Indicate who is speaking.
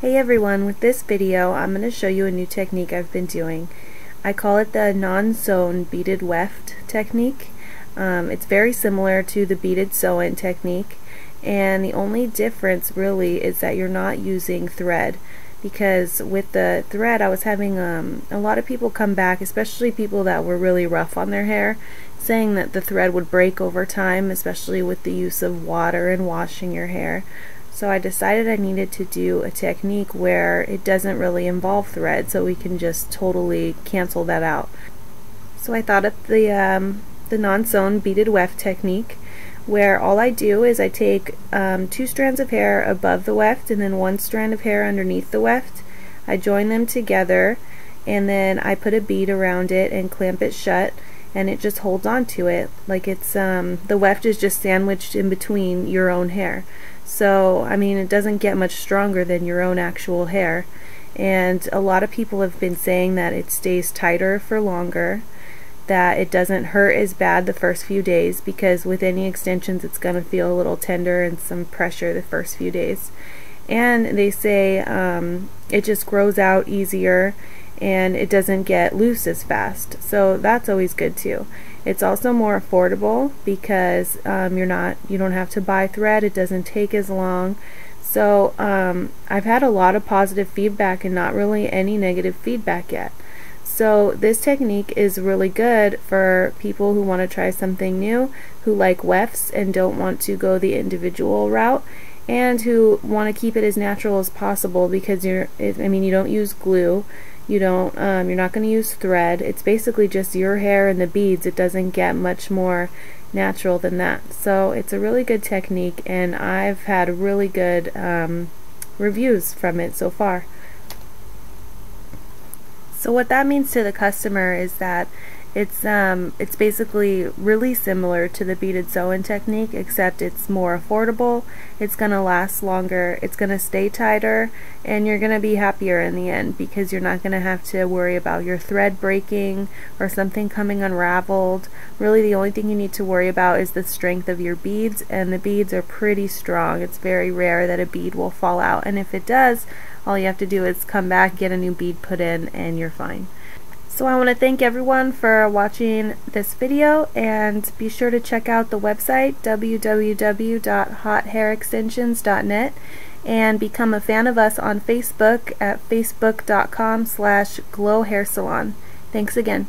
Speaker 1: Hey everyone, with this video I'm going to show you a new technique I've been doing. I call it the non-sewn beaded weft technique. Um, it's very similar to the beaded sew-in technique and the only difference really is that you're not using thread because with the thread I was having um, a lot of people come back, especially people that were really rough on their hair, saying that the thread would break over time, especially with the use of water and washing your hair. So I decided I needed to do a technique where it doesn't really involve thread so we can just totally cancel that out. So I thought of the, um, the non-sewn beaded weft technique where all I do is I take um, two strands of hair above the weft and then one strand of hair underneath the weft. I join them together and then I put a bead around it and clamp it shut and it just holds on to it like it's um, the weft is just sandwiched in between your own hair. So, I mean, it doesn't get much stronger than your own actual hair. And a lot of people have been saying that it stays tighter for longer, that it doesn't hurt as bad the first few days because with any extensions it's going to feel a little tender and some pressure the first few days. And they say um, it just grows out easier and it doesn't get loose as fast. So that's always good too. It's also more affordable because um, you're not you don't have to buy thread. It doesn't take as long. So um, I've had a lot of positive feedback and not really any negative feedback yet. So this technique is really good for people who want to try something new, who like wefts and don't want to go the individual route, and who want to keep it as natural as possible because you're, I mean, you don't use glue, you don't, um, you're not going to use thread. It's basically just your hair and the beads. It doesn't get much more natural than that. So it's a really good technique and I've had really good um, reviews from it so far. So what that means to the customer is that it's um, it's basically really similar to the beaded sew-in technique except it's more affordable, it's going to last longer, it's going to stay tighter, and you're going to be happier in the end because you're not going to have to worry about your thread breaking or something coming unraveled. Really the only thing you need to worry about is the strength of your beads and the beads are pretty strong. It's very rare that a bead will fall out and if it does, all you have to do is come back, get a new bead put in, and you're fine. So I want to thank everyone for watching this video and be sure to check out the website www.hothairextensions.net and become a fan of us on Facebook at facebook.com slash glowhairsalon. Thanks again.